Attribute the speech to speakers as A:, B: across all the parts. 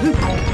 A: Hoop!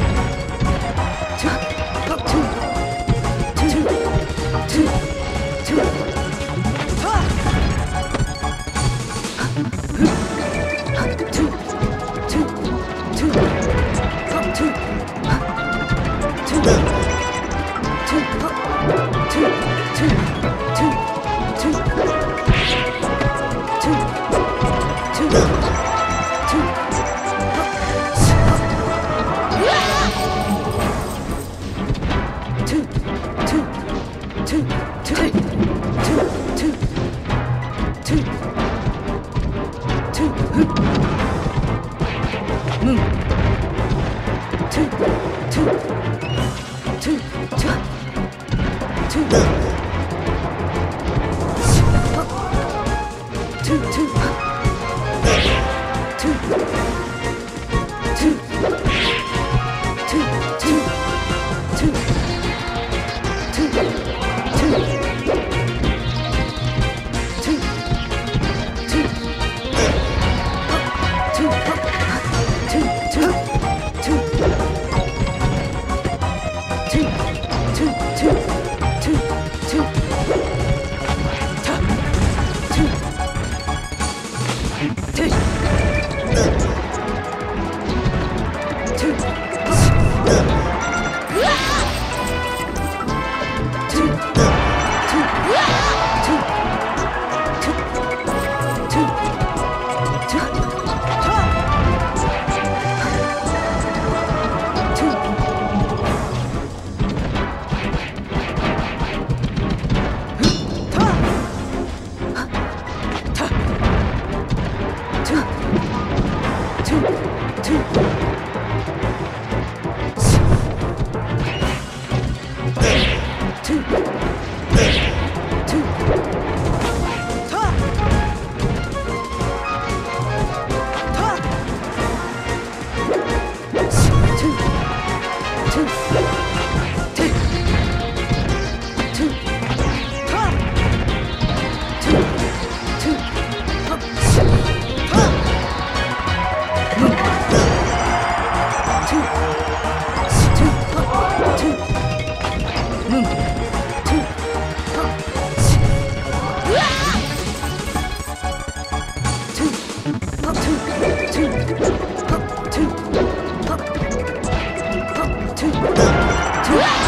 A: Two.